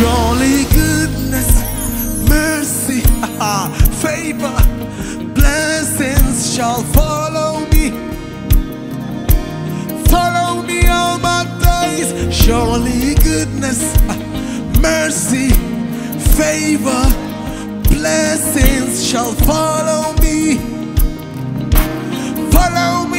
Surely goodness, mercy, favor, blessings shall follow me. Follow me all my days. Surely goodness, mercy, favor, blessings shall follow me. Follow me.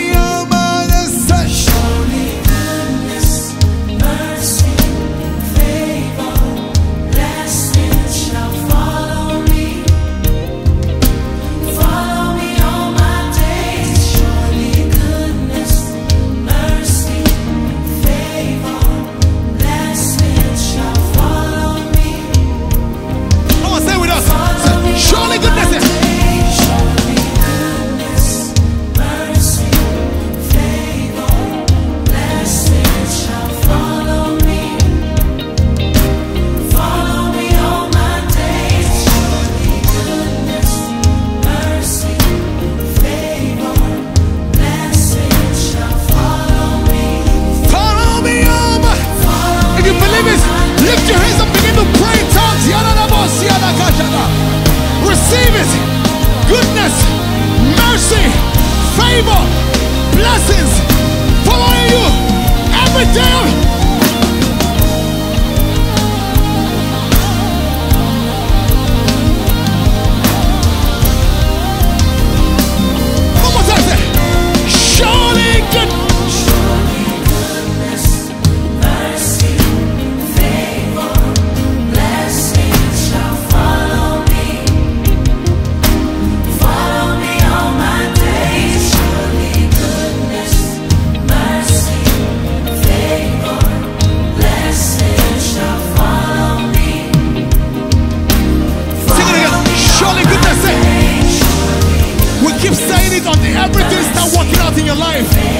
it down. your life.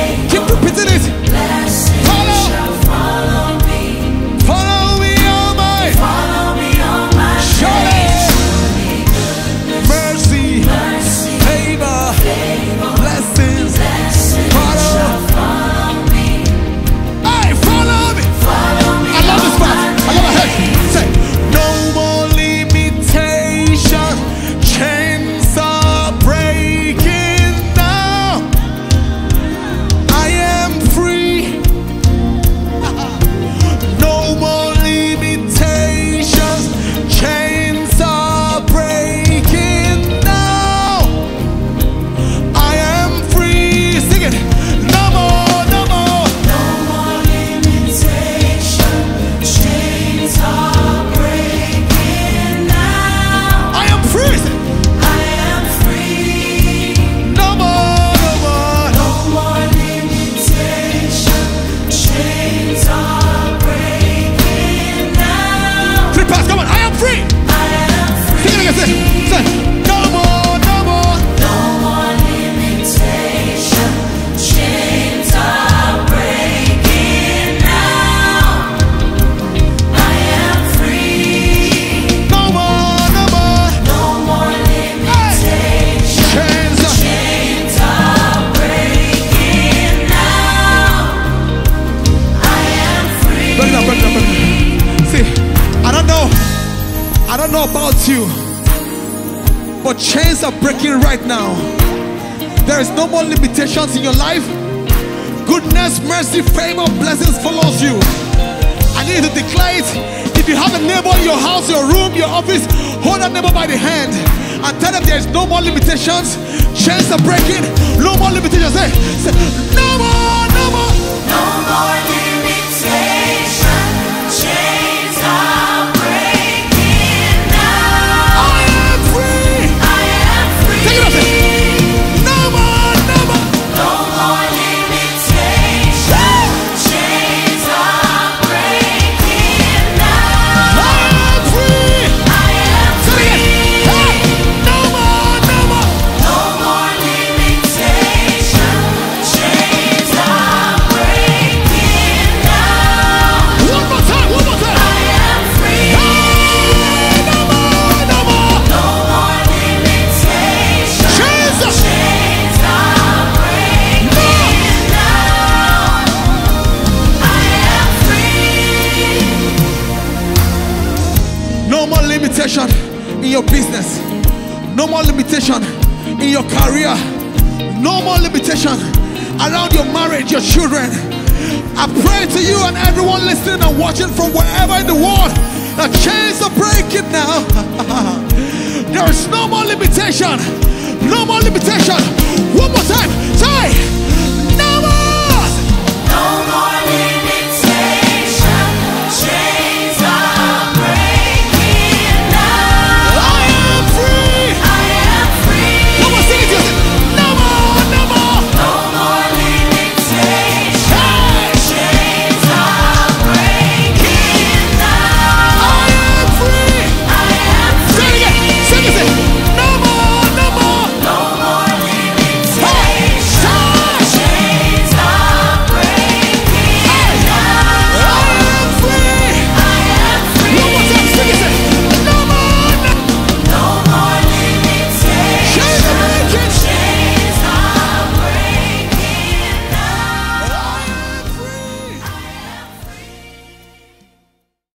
you. But chains are breaking right now. There is no more limitations in your life. Goodness, mercy, favor, blessings follows you. I need to declare it. If you have a neighbor in your house, your room, your office, hold that neighbor by the hand and tell them there's no more limitations. Chains are breaking. No more limitations. Say, say no more, no more. No more in your business. No more limitation in your career. No more limitation around your marriage, your children. I pray to you and everyone listening and watching from wherever in the world the chains are breaking now. there is no more limitation. No more limitation. One more time.